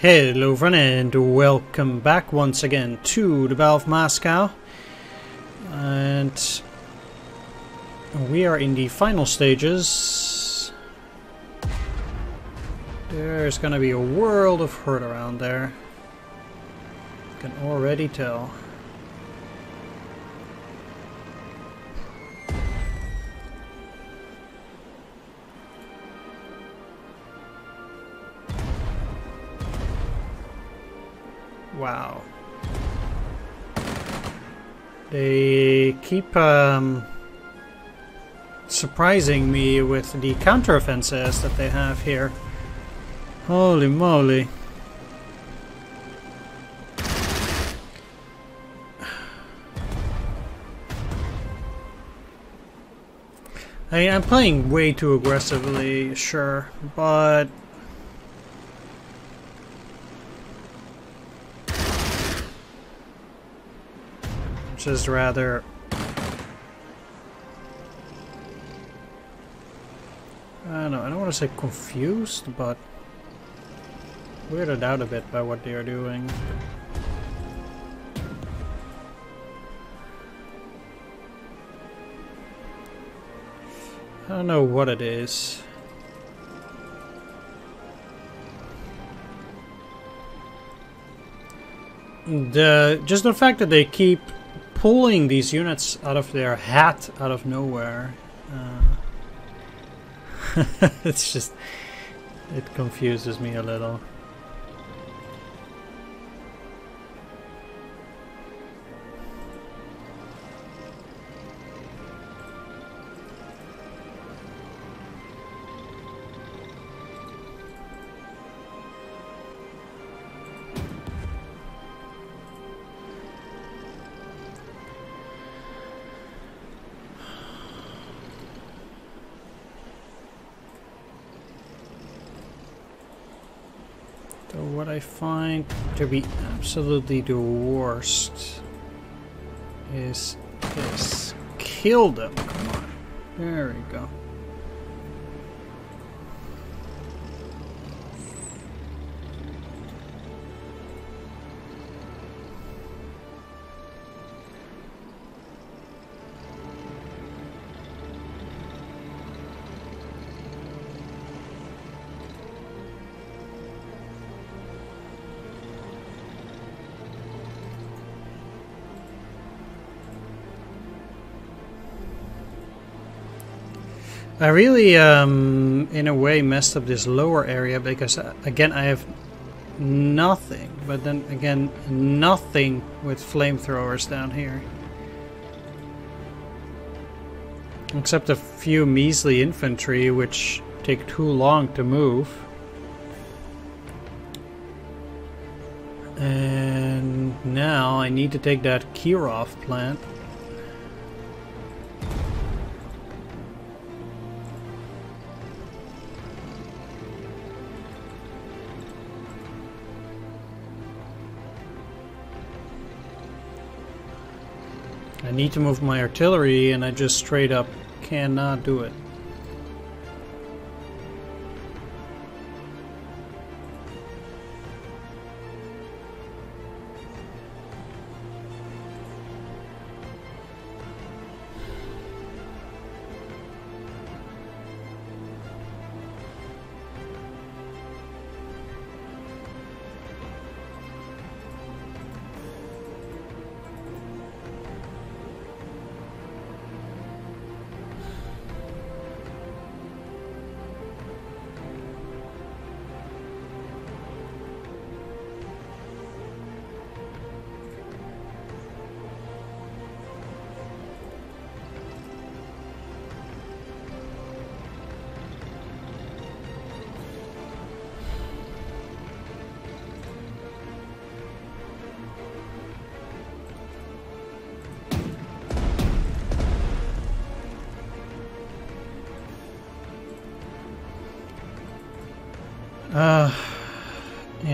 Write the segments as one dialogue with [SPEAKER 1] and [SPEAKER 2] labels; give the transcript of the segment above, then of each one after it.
[SPEAKER 1] Hello everyone and welcome back once again to the Battle of Moscow. And we are in the final stages. There's gonna be a world of hurt around there. you can already tell. Wow. They keep um, surprising me with the counteroffensives that they have here. Holy moly. I mean, I'm playing way too aggressively, sure, but is rather I don't know, I don't want to say confused, but weirded out a bit by what they are doing. I don't know what it is. The just the fact that they keep pulling these units out of their hat out of nowhere. Uh, it's just, it confuses me a little. What I find to be absolutely the worst is this. Kill them, come on. There we go. I really, um, in a way, messed up this lower area because, uh, again, I have nothing, but then again, nothing with flamethrowers down here. Except a few measly infantry, which take too long to move. And now I need to take that Kirov plant. Need to move my artillery and I just straight up cannot do it.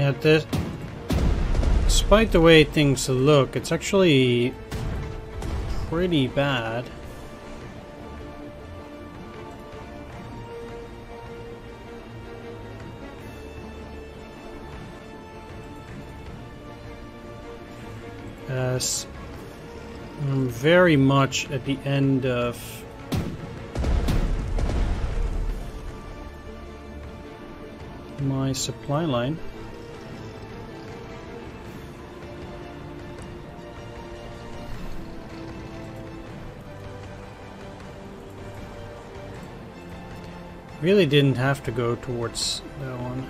[SPEAKER 1] at this. Despite the way things look, it's actually pretty bad. As I'm very much at the end of my supply line. Really didn't have to go towards that one.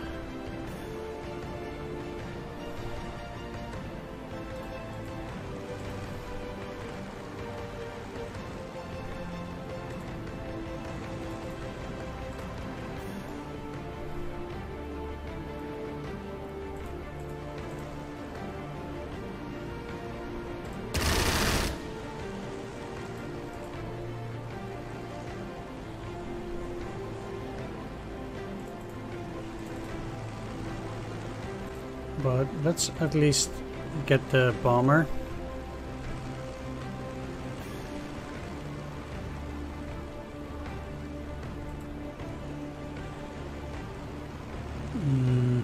[SPEAKER 1] But let's at least get the bomber. Mm.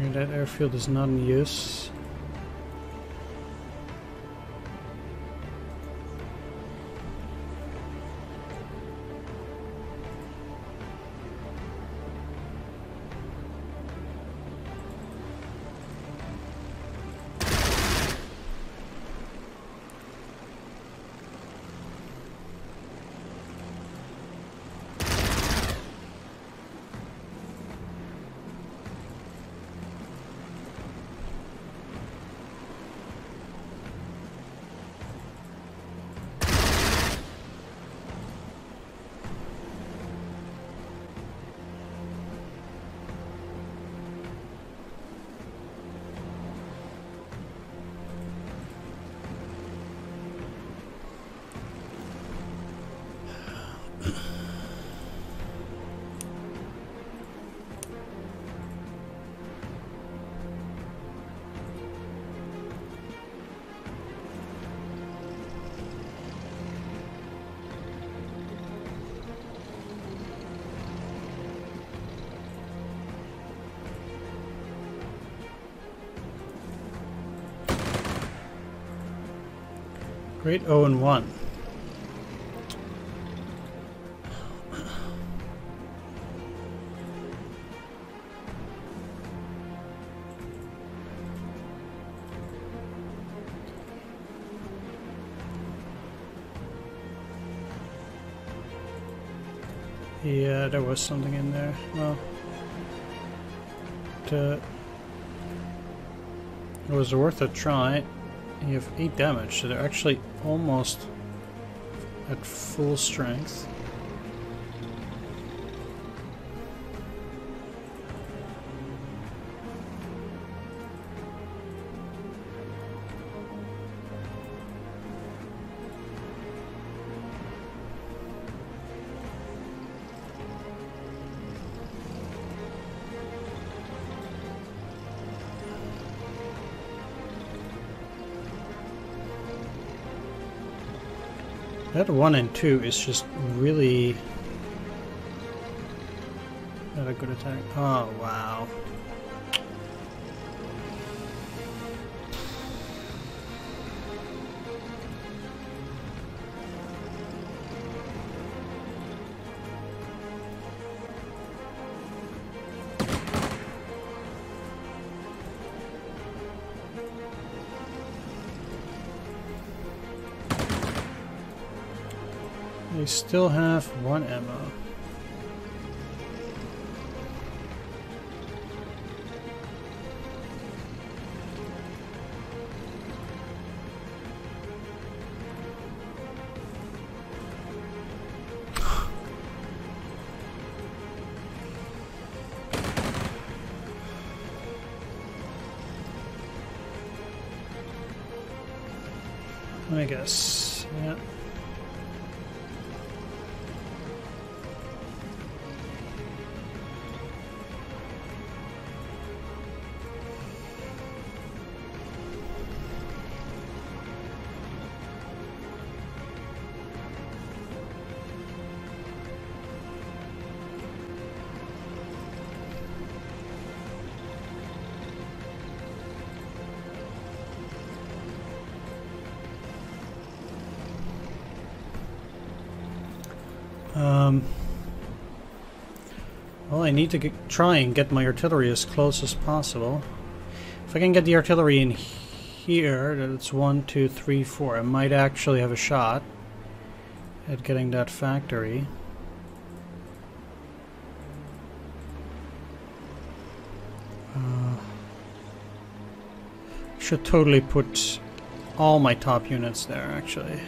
[SPEAKER 1] Yeah, that airfield is not in use. Great 0 and 1. Yeah, there was something in there. Well, it was worth a try. You have 8 damage, so they're actually almost at full strength. 1 and 2 is just really not a good attack. Oh, wow. Still have one ammo. Um, well, I need to get, try and get my artillery as close as possible. If I can get the artillery in here, that's one, two, three, four. I might actually have a shot at getting that factory. Uh, should totally put all my top units there, actually.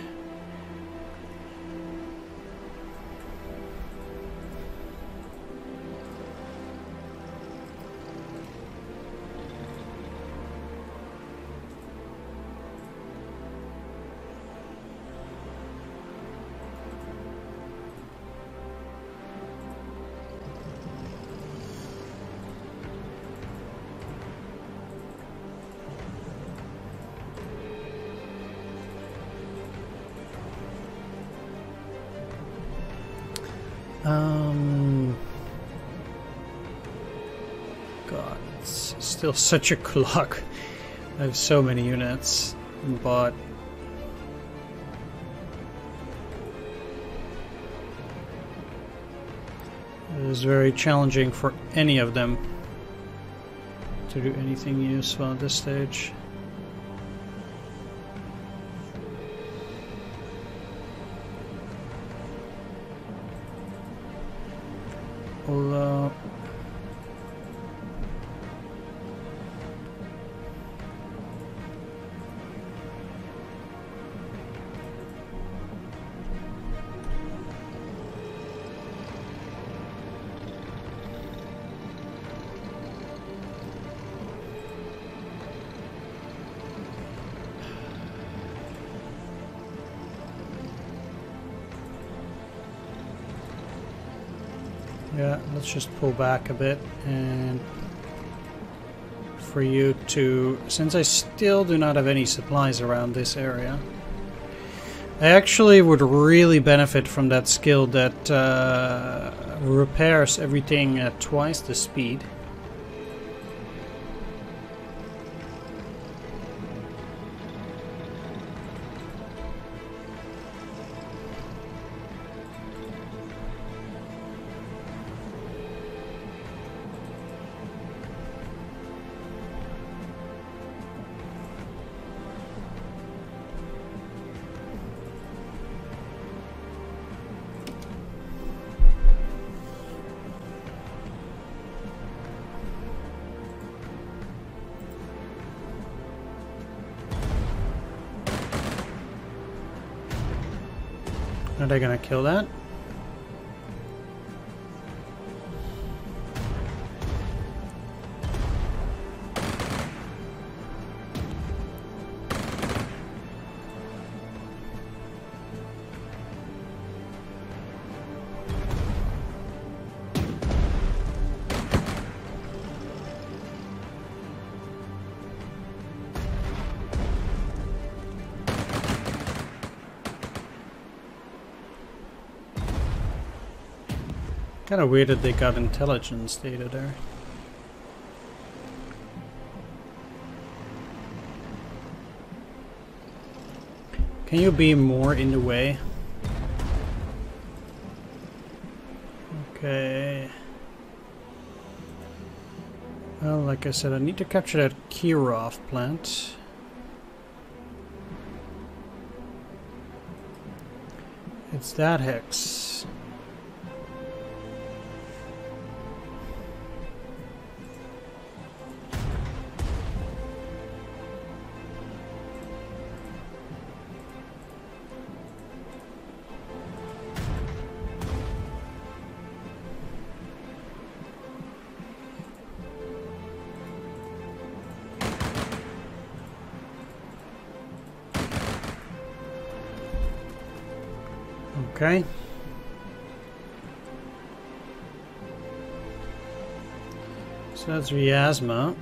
[SPEAKER 1] Still such a clock. I have so many units, but it is very challenging for any of them to do anything useful at this stage. Yeah, let's just pull back a bit and for you to, since I still do not have any supplies around this area, I actually would really benefit from that skill that uh, repairs everything at twice the speed. Are they gonna kill that? Kind of weird that they got intelligence data there. Can you be more in the way? Okay. Well, like I said, I need to capture that Kirov plant. It's that hex. Okay. So that's Vyazma.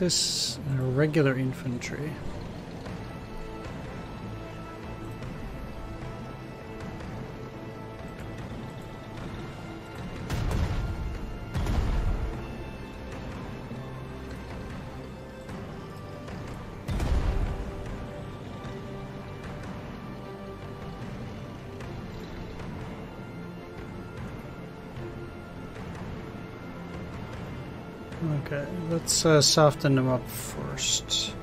[SPEAKER 1] This regular infantry? Okay, let's uh, soften them up first.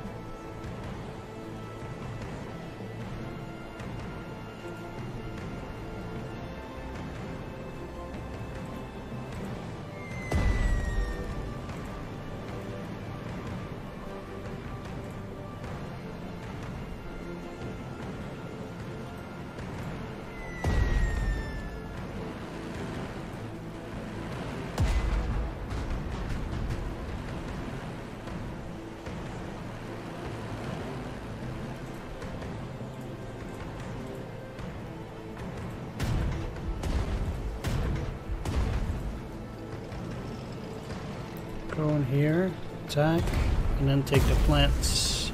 [SPEAKER 1] Take the plants.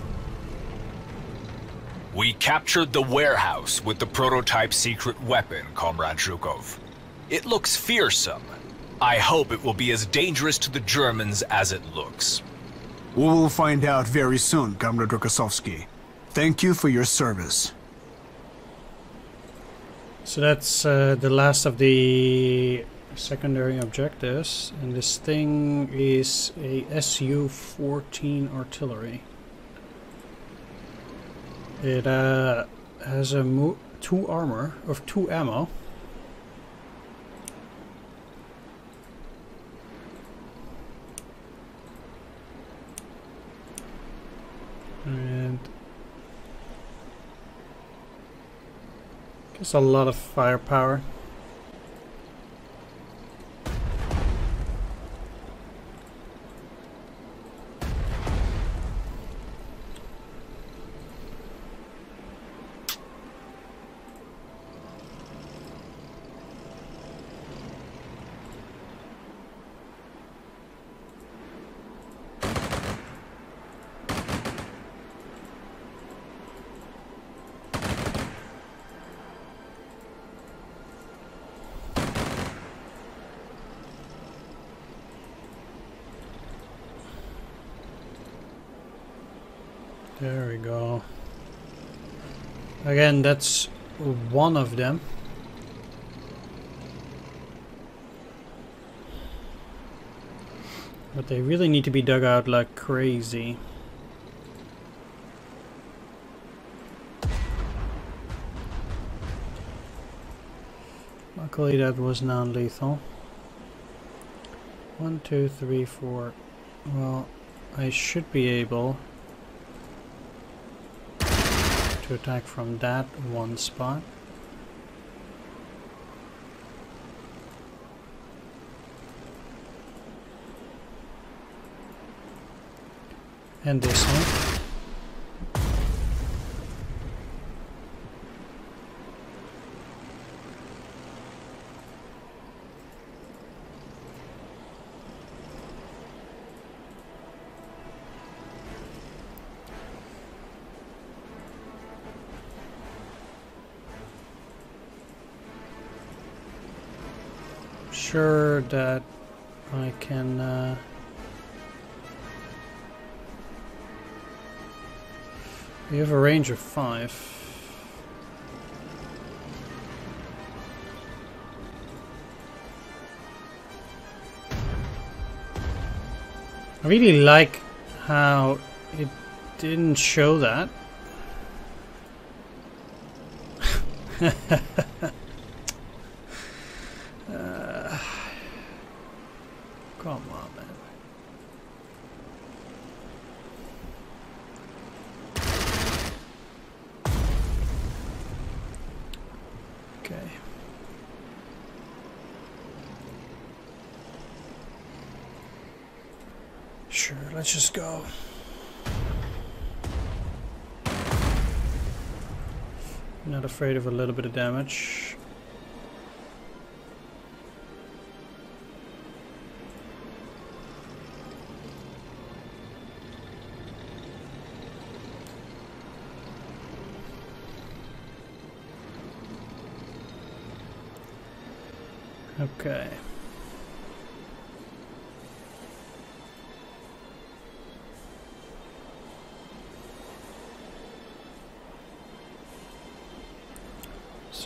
[SPEAKER 2] We captured the warehouse with the prototype secret weapon, Comrade Zhukov. It looks fearsome. I hope it will be as dangerous to the Germans as it looks.
[SPEAKER 3] We will find out very soon, Comrade Rokossovsky. Thank you for your service.
[SPEAKER 1] So that's uh, the last of the secondary objectives, and this thing is a Su-14 artillery. It uh, has a two armor of two ammo. And guess a lot of firepower. There we go. Again, that's one of them. But they really need to be dug out like crazy. Luckily that was non-lethal. One, two, three, four. Well, I should be able to attack from that one spot. And this one. That I can uh, we have a range of five. I really like how it didn't show that just go. Not afraid of a little bit of damage. Okay.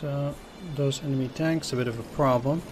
[SPEAKER 1] So, those enemy tanks, a bit of a problem.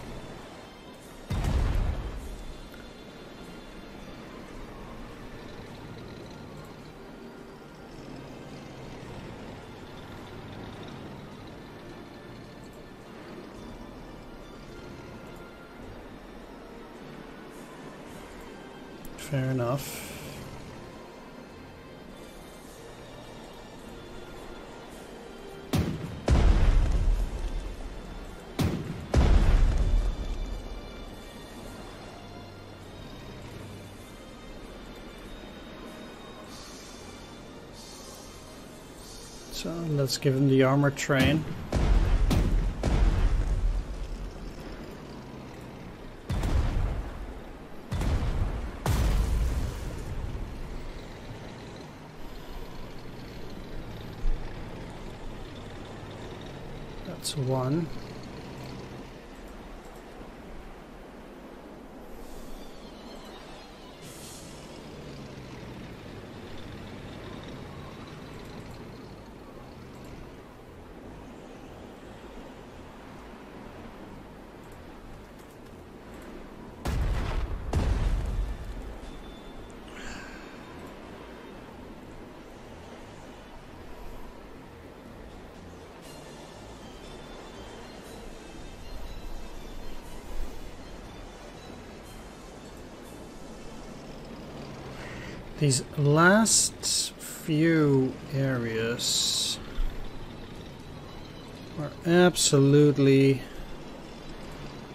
[SPEAKER 1] So let's give him the armor train. That's one. These last few areas are absolutely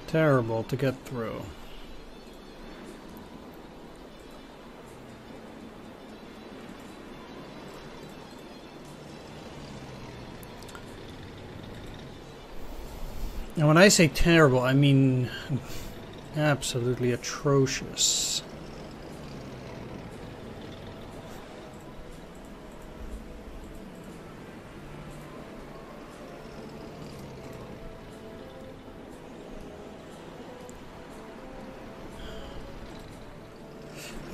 [SPEAKER 1] terrible to get through. And when I say terrible, I mean absolutely atrocious.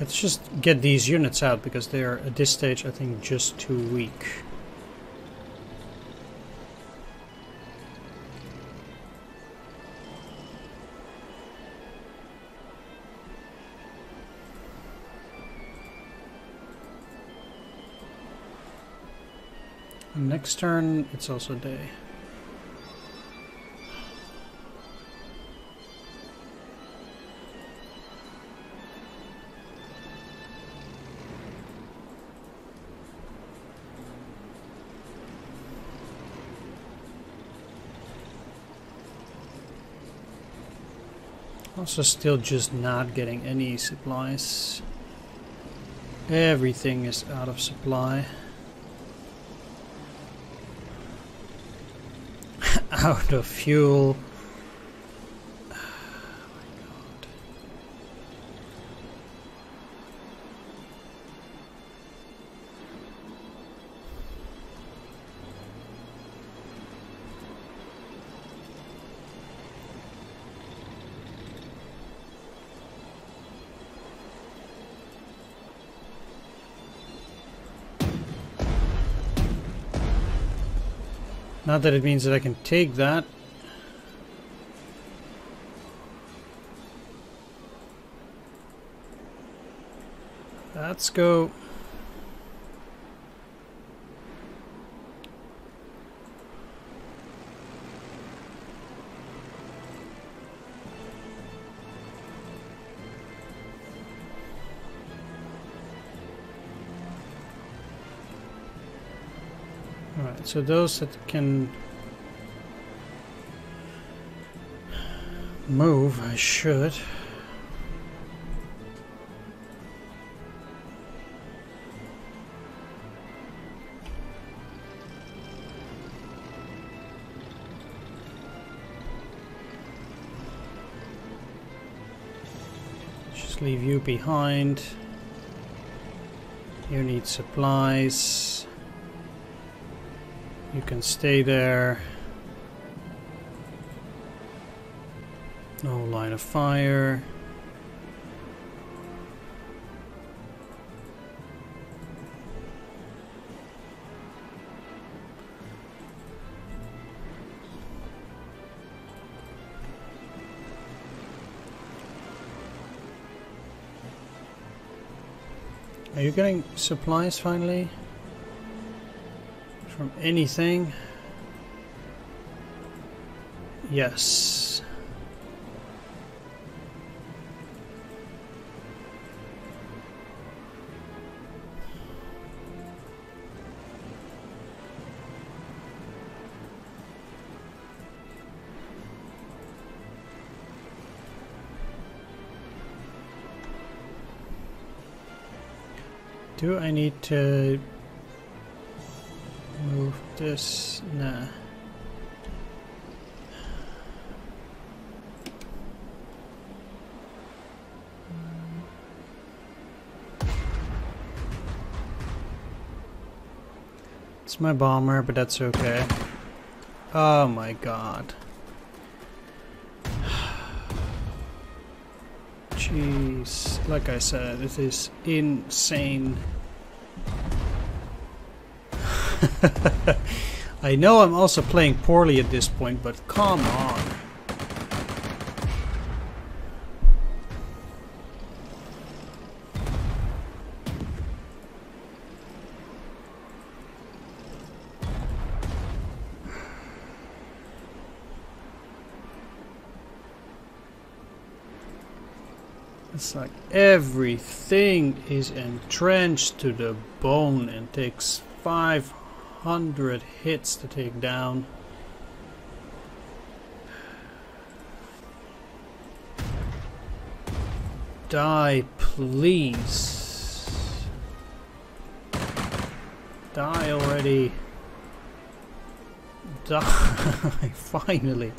[SPEAKER 1] Let's just get these units out because they are at this stage I think just too weak. Next turn it's also day. Also still just not getting any supplies. Everything is out of supply. out of fuel. Not that it means that I can take that. Let's go. So those that can move, I should. Just leave you behind. You need supplies. You can stay there. No line of fire. Are you getting supplies finally? From anything? Yes. Do I need to this? Nah. It's my bomber, but that's okay. Oh my god. Jeez, like I said, this is insane. I know I'm also playing poorly at this point, but come on. It's like everything is entrenched to the bone and takes 500 hits to take down. Die, please. Die already. Die, finally.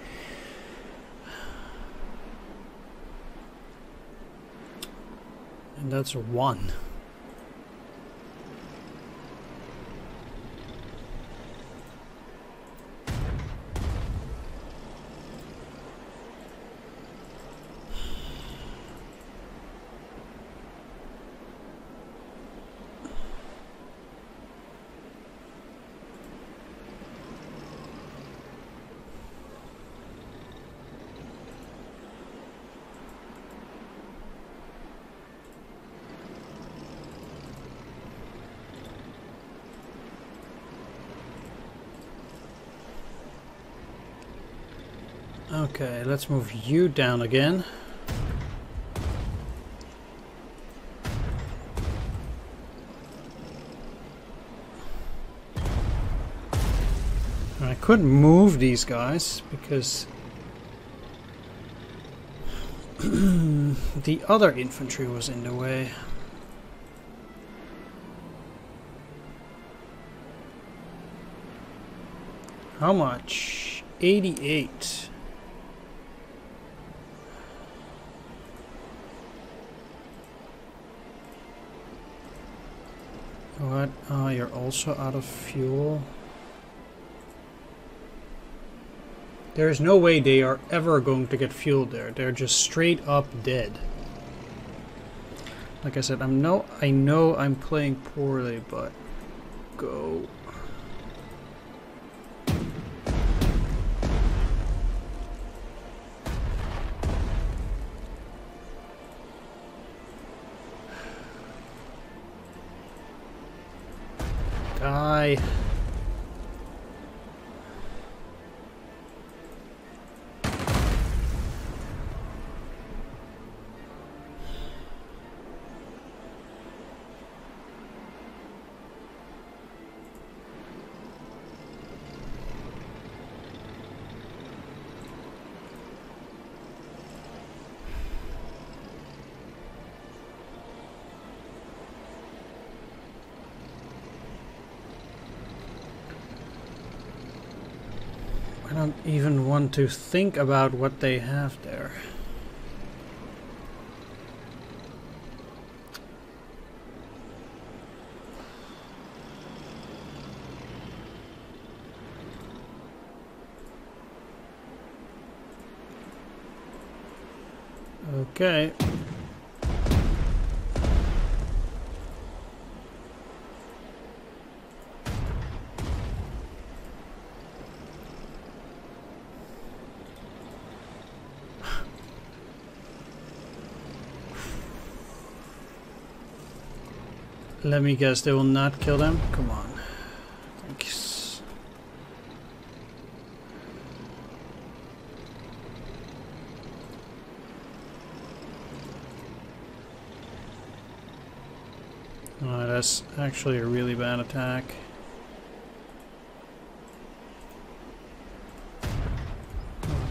[SPEAKER 1] And that's one. Okay, let's move you down again. I couldn't move these guys because the other infantry was in the way. How much? 88. Ah, you're also out of fuel. There's no way they are ever going to get fuel there. They're just straight up dead. Like I said, I'm no I know I'm playing poorly, but go. Die. I don't even want to think about what they have there. Okay. Let me guess, they will not kill them? Come on. Thanks. Oh, uh, that's actually a really bad attack.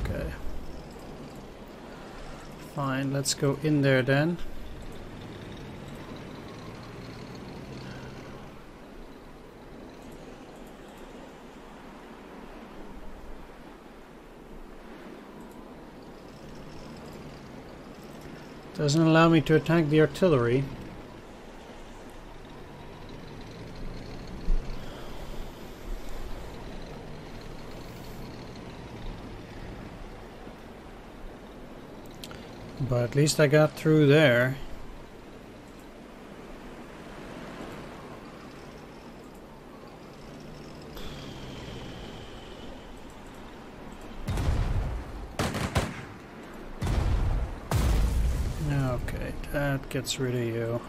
[SPEAKER 1] Okay. Fine, let's go in there then. Doesn't allow me to attack the artillery. But at least I got through there. Okay, that gets rid of you.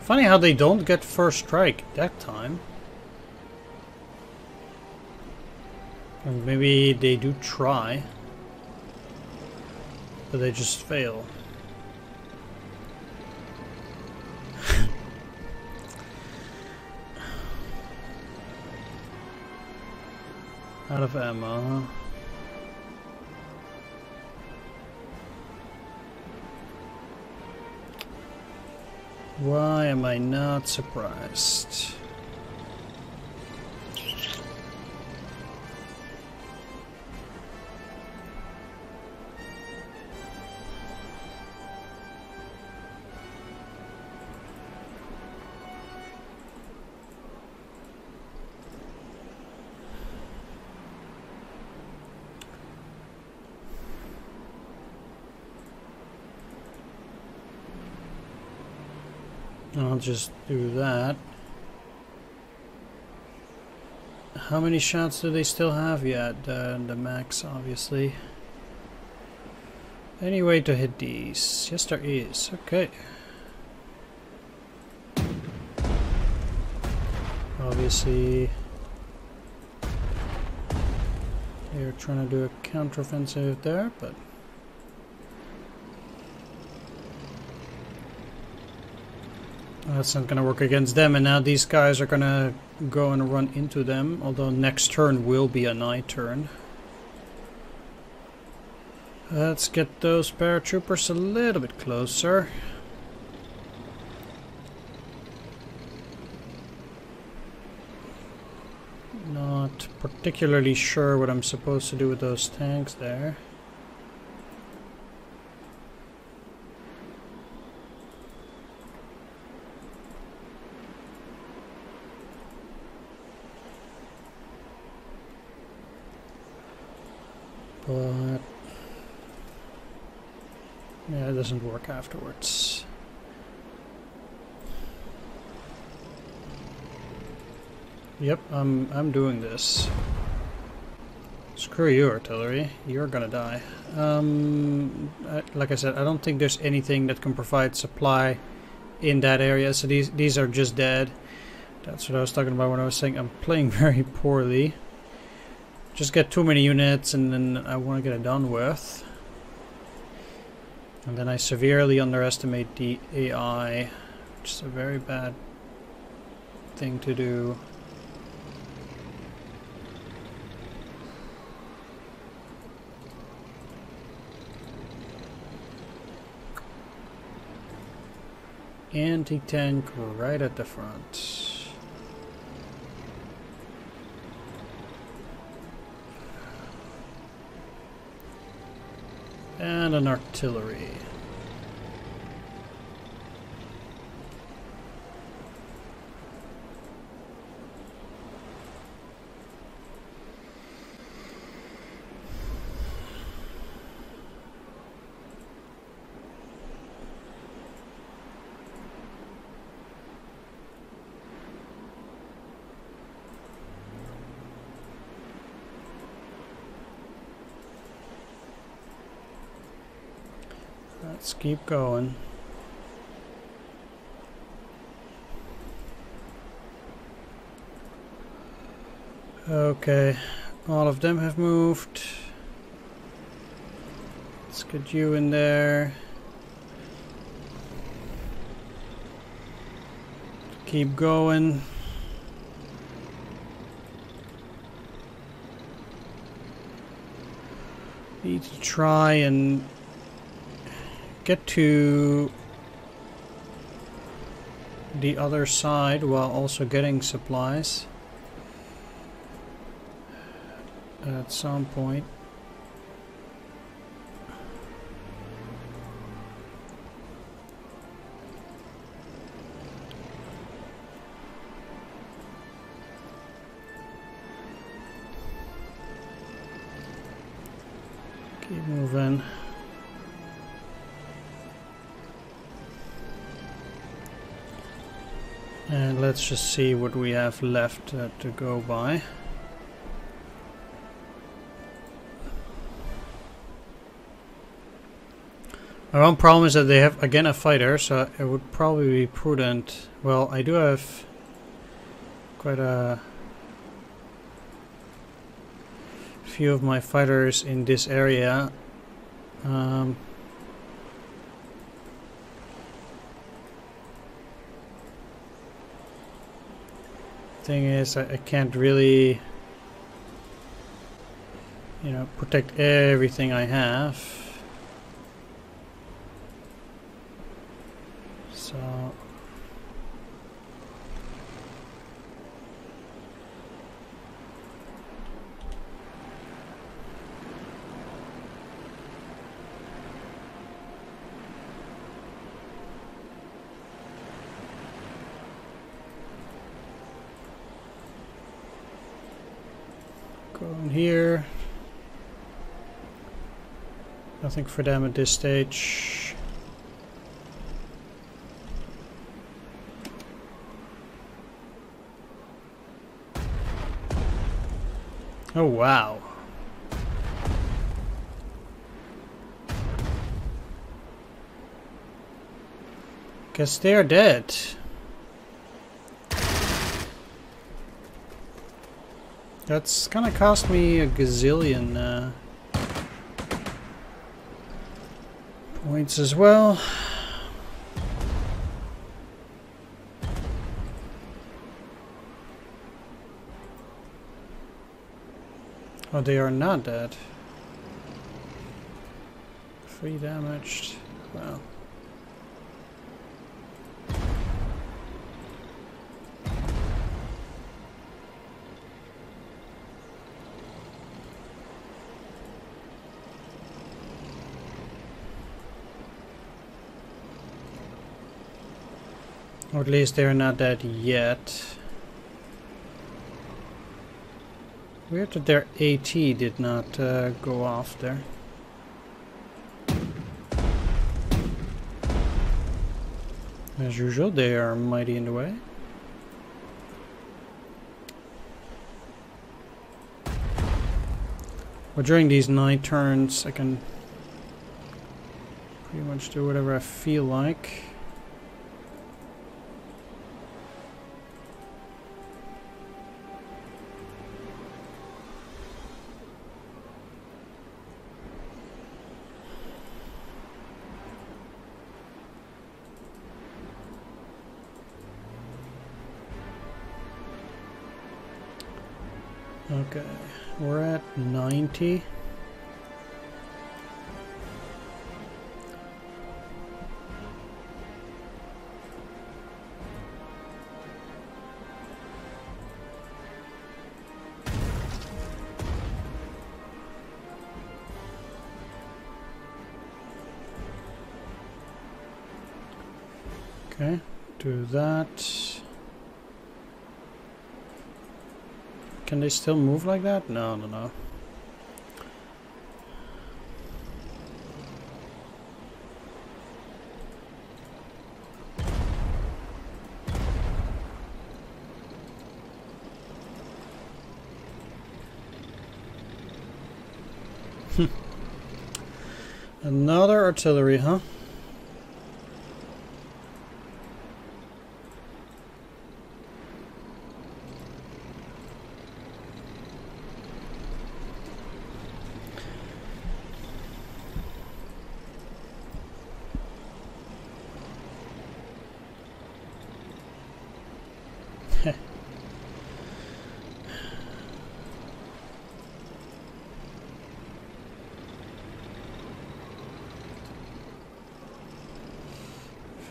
[SPEAKER 1] Funny how they don't get first strike that time. Or maybe they do try. But they just fail. Out of ammo? Why am I not surprised? Just do that. How many shots do they still have yet? Uh, the max, obviously. Any way to hit these? Yes, there is. Okay. Obviously, they're trying to do a counteroffensive there, but That's not gonna work against them, and now these guys are gonna go and run into them, although next turn will be a night turn. Let's get those paratroopers a little bit closer. Not particularly sure what I'm supposed to do with those tanks there. But yeah, it doesn't work afterwards. Yep, I'm I'm doing this. Screw you, artillery. You're gonna die. Um, I, like I said, I don't think there's anything that can provide supply in that area. So these these are just dead. That's what I was talking about when I was saying I'm playing very poorly. Just get too many units and then I want to get it done with. And then I severely underestimate the AI, which is a very bad thing to do. Anti-tank right at the front. And an artillery. Let's keep going. Okay, all of them have moved. Let's get you in there. Keep going. Need to try and get to the other side while also getting supplies at some point. Let's just see what we have left uh, to go by. My one problem is that they have again a fighter, so it would probably be prudent. Well, I do have quite a few of my fighters in this area. Um, thing is, I, I can't really, you know, protect everything I have. So. Go in here. Nothing for them at this stage. Oh wow. Guess they're dead. That's gonna cost me a gazillion uh, points as well. Oh, they are not dead. Three damaged. Wow. Or at least they're not dead yet. Weird that their AT did not uh, go off there. As usual, they are mighty in the way. But during these night turns, I can pretty much do whatever I feel like. We're at 90. Okay, do that. Can they still move like that? No, no, no. Hmm. Another artillery, huh?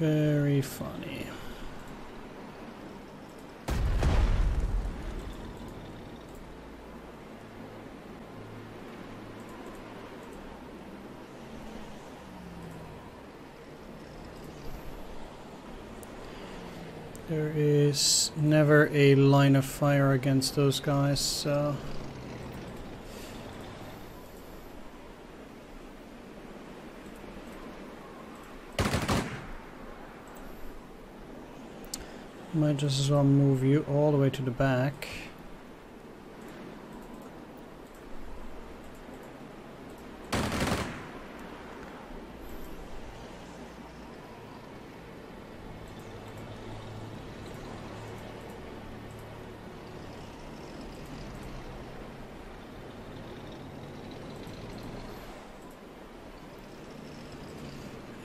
[SPEAKER 1] Very funny. There is never a line of fire against those guys, so... Might just as well move you all the way to the back.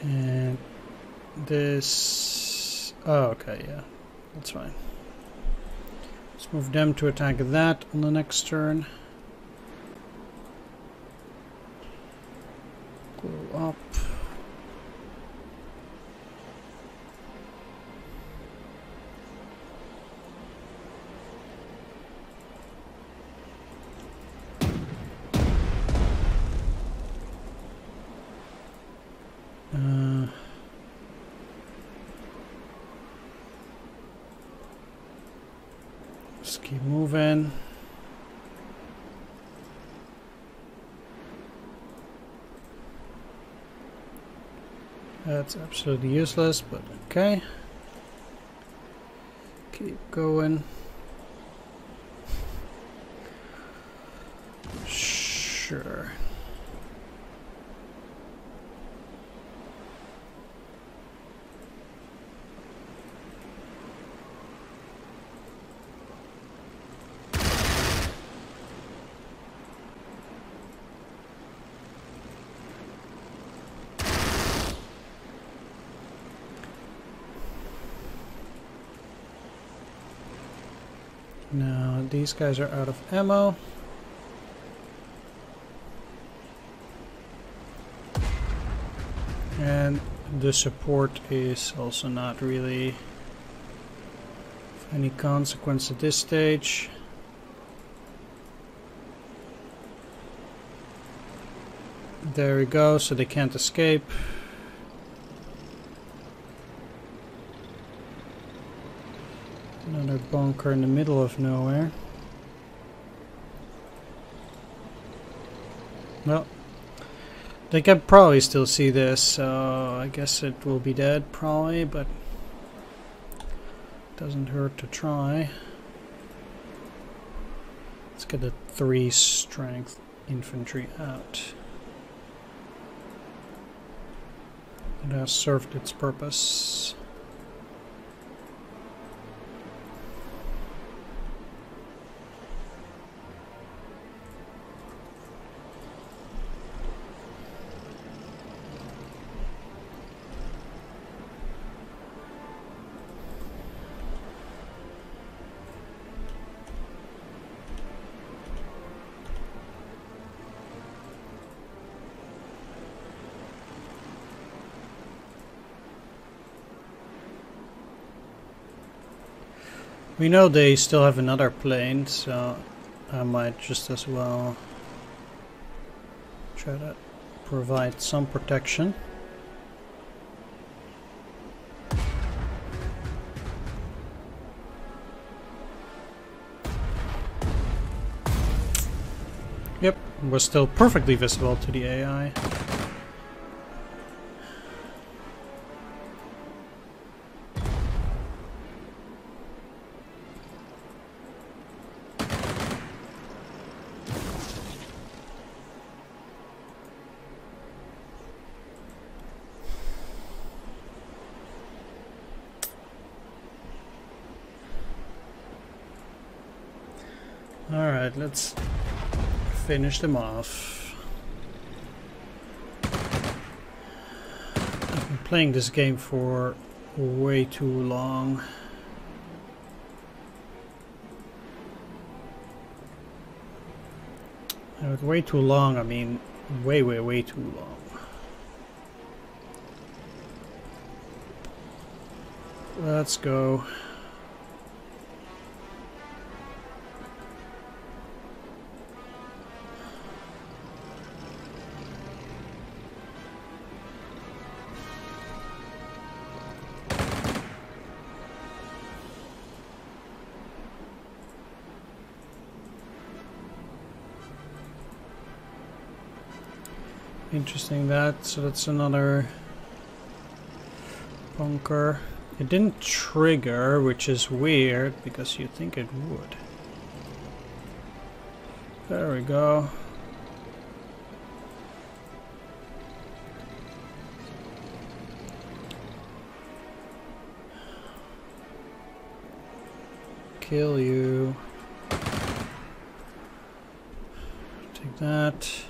[SPEAKER 1] And this... Oh, okay, yeah. That's fine. Let's move them to attack that on the next turn. Go up. Uh, Just keep moving. That's absolutely useless, but okay. Keep going. Sure. Now these guys are out of ammo. And the support is also not really any consequence at this stage. There we go, so they can't escape. Another bunker in the middle of nowhere. Well, they can probably still see this, so I guess it will be dead probably, but doesn't hurt to try. Let's get the three strength infantry out. It has served its purpose. We know they still have another plane, so I might just as well try to provide some protection. Yep, we're still perfectly visible to the AI. Let's finish them off. I've been playing this game for way too long. Way too long, I mean way, way, way too long. let's go. Interesting that, so that's another bunker. It didn't trigger, which is weird, because you think it would. There we go. Kill you. Take that.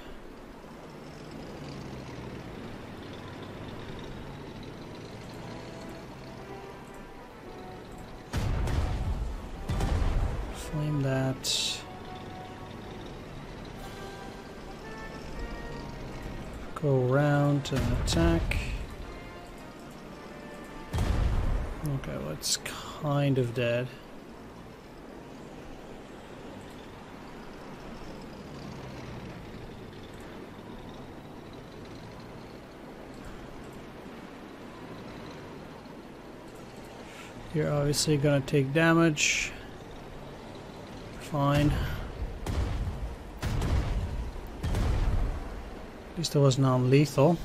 [SPEAKER 1] And attack. Okay, well, it's kind of dead. You're obviously gonna take damage. Fine. At least it was non-lethal.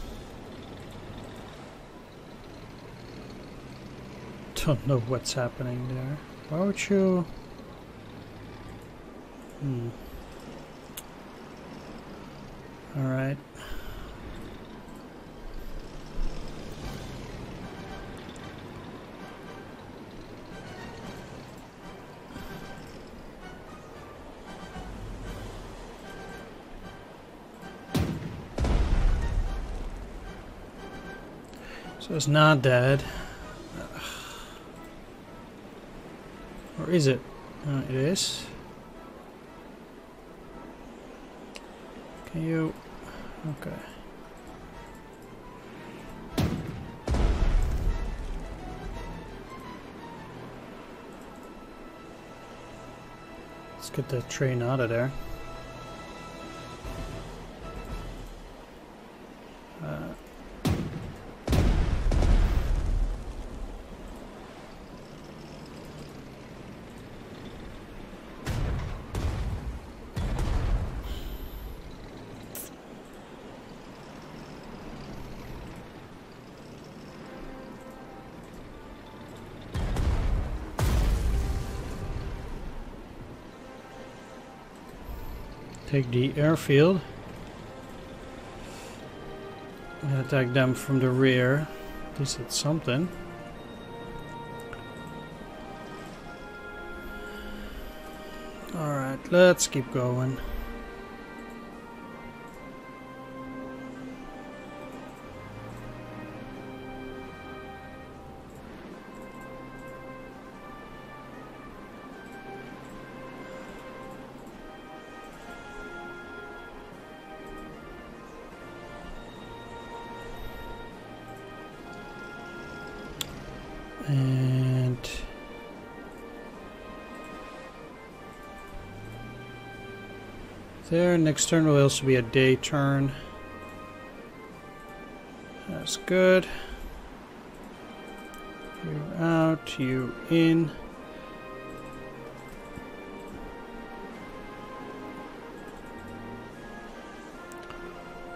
[SPEAKER 1] Don't know what's happening there. Why would you... Hmm. Alright. So it's not dead. Is it? Uh, it is. Can you... Okay. Let's get the train out of there. Take the airfield. And attack them from the rear. Least it's something. Alright, let's keep going. Next turn will also be a day turn. That's good. You out, you in.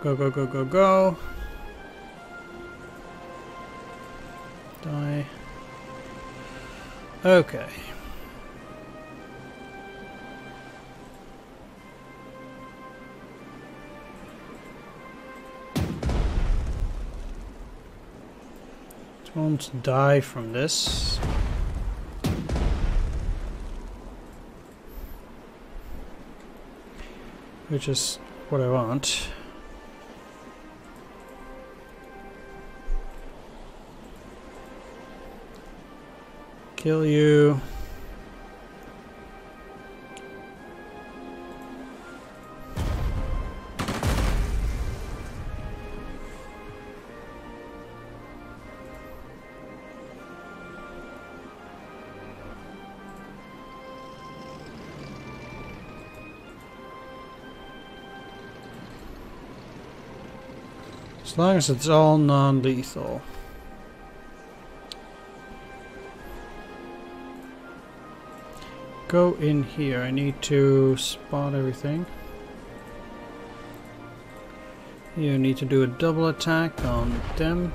[SPEAKER 1] Go, go, go, go, go. Die. Okay. Don't die from this. Which is what I want. Kill you. As long as it's all non-lethal. Go in here. I need to spot everything. You need to do a double attack on them.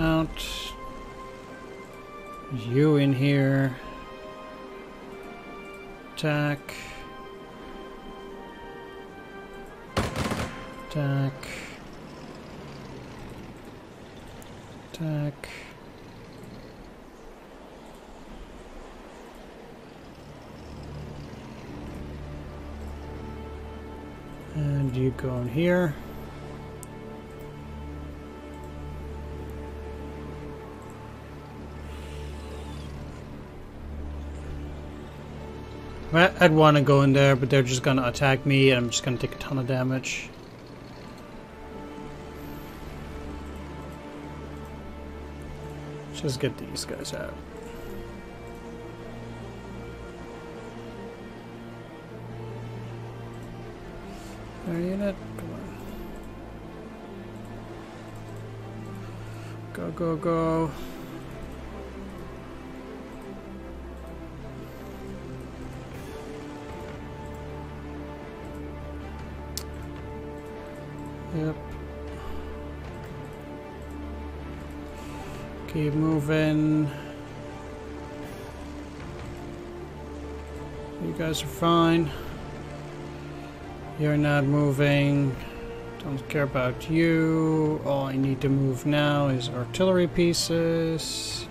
[SPEAKER 1] Out. You in here. Attack. Attack. Attack. And you go in here. I'd want to go in there, but they're just going to attack me and I'm just going to take a ton of damage. Just get these guys out. Our unit, come on. Go, go, go. Keep moving. You guys are fine. You're not moving. Don't care about you. All I need to move now is artillery pieces.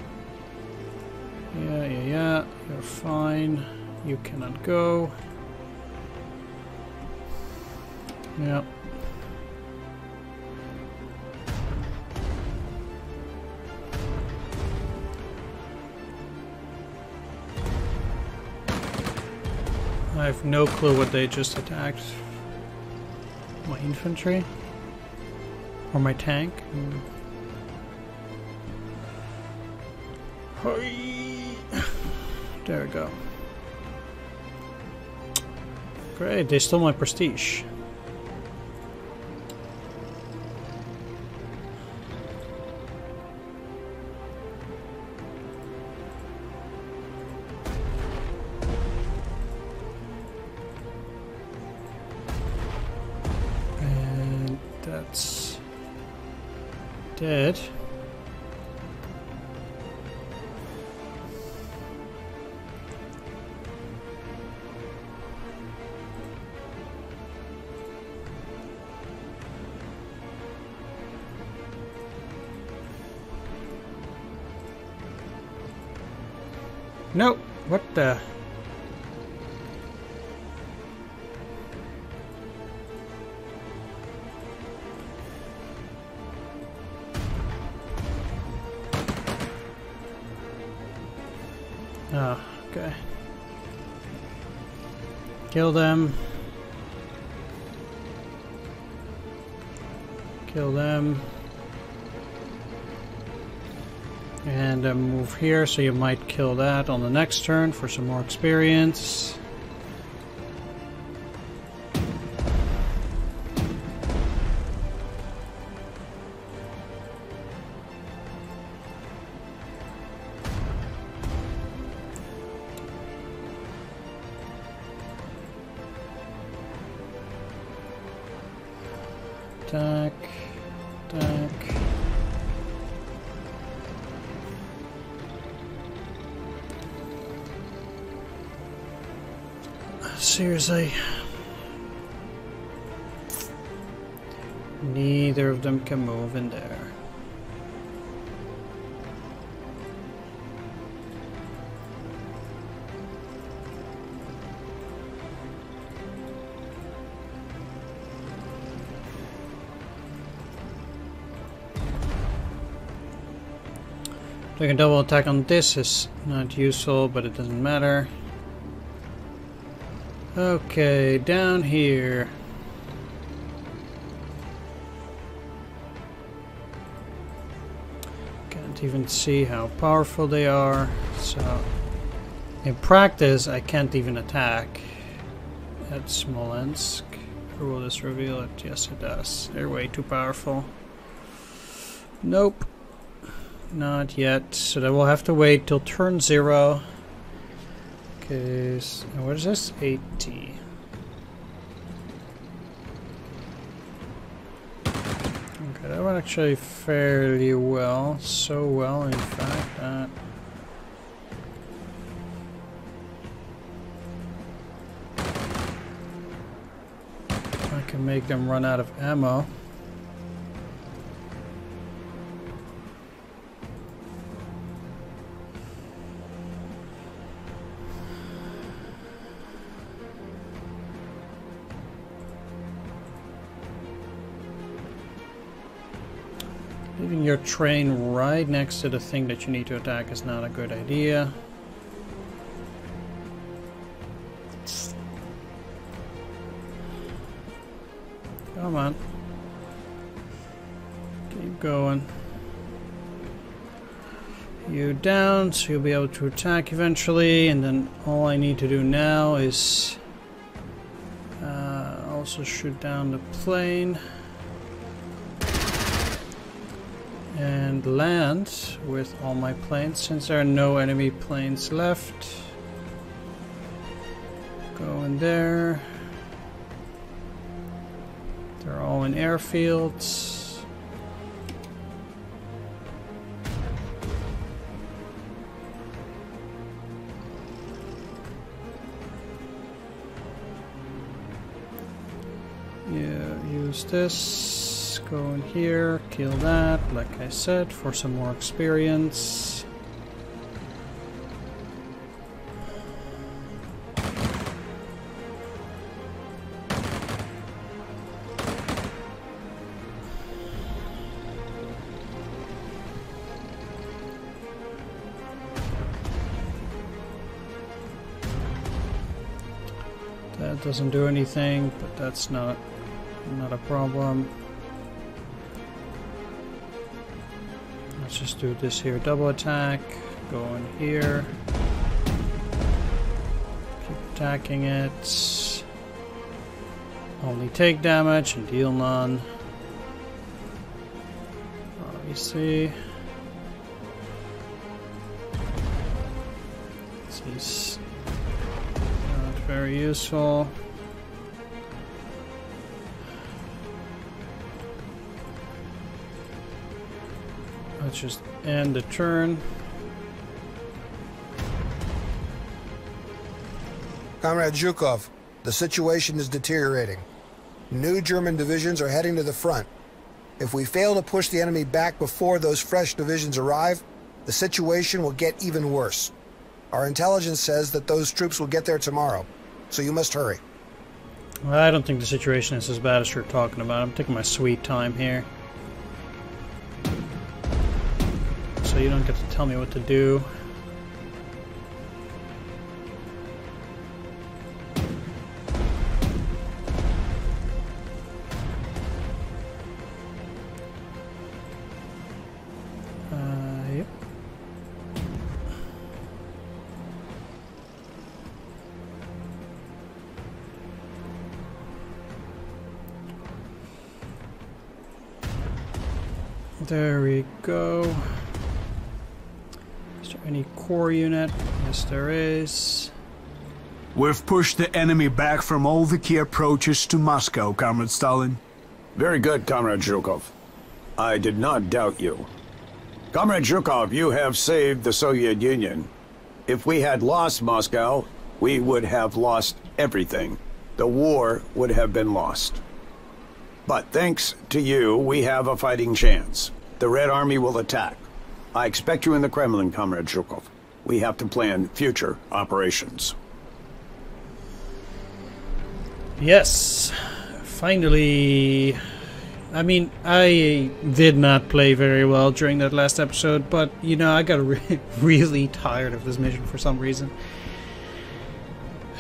[SPEAKER 1] Yeah, yeah, yeah. You're fine. You cannot go. Yep. I have no clue what they just attacked. My infantry? Or my tank? Mm. There we go. Great, they stole my prestige. Kill them. Kill them. And uh, move here, so you might kill that on the next turn for some more experience. Seriously. Neither of them can move in there. A double attack on this is not useful, but it doesn't matter. Okay, down here. Can't even see how powerful they are, so in practice I can't even attack at Smolensk. Or will this reveal it? Yes it does. They're way too powerful. Nope. Not yet. So then we'll have to wait till turn zero. So what is this? 80. Okay, that went actually fairly well. So well, in fact, that. I can make them run out of ammo. Leaving your train right next to the thing that you need to attack is not a good idea. Come on. Keep going. You down, so you'll be able to attack eventually, and then all I need to do now is uh, also shoot down the plane. And land with all my planes since there are no enemy planes left. Go in there. They're all in airfields. Yeah, use this go in here, kill that, like I said, for some more experience. That doesn't do anything, but that's not not a problem. Just do this here. Double attack. Go in here. Keep attacking it. Only take damage and deal none. Let me see. This is not very useful. Let's just end the turn.
[SPEAKER 4] Comrade Zhukov, the situation is deteriorating. New German divisions are heading to the front. If we fail to push the enemy back before those fresh divisions arrive, the situation will get even worse. Our intelligence says that those troops will get there tomorrow, so you must hurry.
[SPEAKER 1] Well, I don't think the situation is as bad as you're talking about. I'm taking my sweet time here. You don't get to tell me what to do. Uh. There we go. Is there any core unit? Yes, there is.
[SPEAKER 3] We've pushed the enemy back from all the key approaches to Moscow, Comrade Stalin.
[SPEAKER 5] Very good, Comrade Zhukov. I did not doubt you. Comrade Zhukov, you have saved the Soviet Union. If we had lost Moscow, we would have lost everything. The war would have been lost. But thanks to you, we have a fighting chance. The Red Army will attack. I expect you in the Kremlin, Comrade Zhukov. We have to plan future operations.
[SPEAKER 1] Yes, finally. I mean, I did not play very well during that last episode, but you know, I got re really tired of this mission for some reason.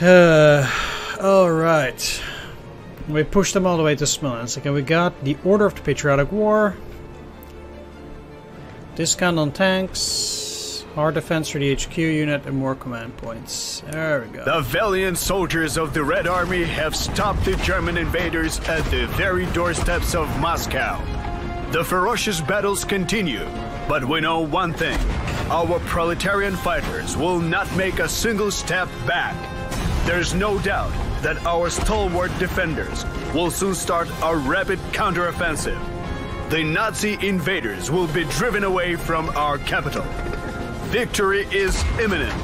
[SPEAKER 1] Uh, all right, we pushed them all the way to Smolensk, and we got the Order of the Patriotic War. Discount on tanks, hard defense for the HQ unit, and more command points. There we go.
[SPEAKER 6] The valiant soldiers of the Red Army have stopped the German invaders at the very doorsteps of Moscow. The ferocious battles continue, but we know one thing. Our proletarian fighters will not make a single step back. There's no doubt that our stalwart defenders will soon start a rapid counteroffensive. The Nazi invaders will be driven away from our capital. Victory is imminent.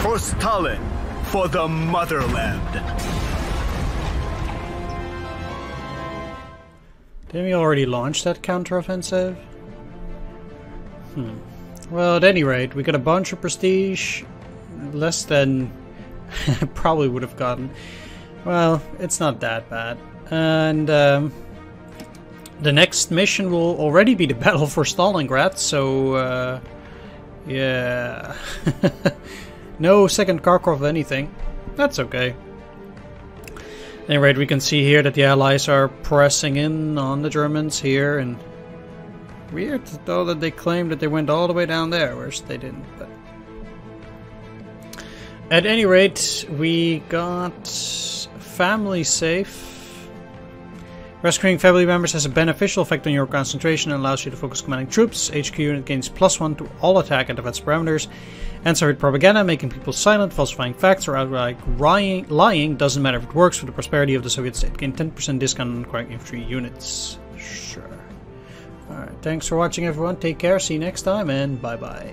[SPEAKER 6] For Stalin, for the motherland.
[SPEAKER 1] Didn't we already launch that counteroffensive? Hmm. Well, at any rate, we got a bunch of prestige. Less than probably would have gotten. Well, it's not that bad. And um, the next mission will already be the battle for Stalingrad, so uh, yeah. no second Kharkov anything. That's okay. At any rate, we can see here that the Allies are pressing in on the Germans here, and weird though that they claim that they went all the way down there, whereas they didn't. But at any rate, we got family safe. Rescuing family members has a beneficial effect on your concentration and allows you to focus commanding troops. HQ unit gains plus one to all attack and defense parameters. Answer with propaganda, making people silent, falsifying facts, or outright lying, lying doesn't matter if it works for the prosperity of the Soviet state. Gain 10% discount on acquiring infantry units. Sure. Alright, thanks for watching everyone. Take care, see you next time, and bye bye.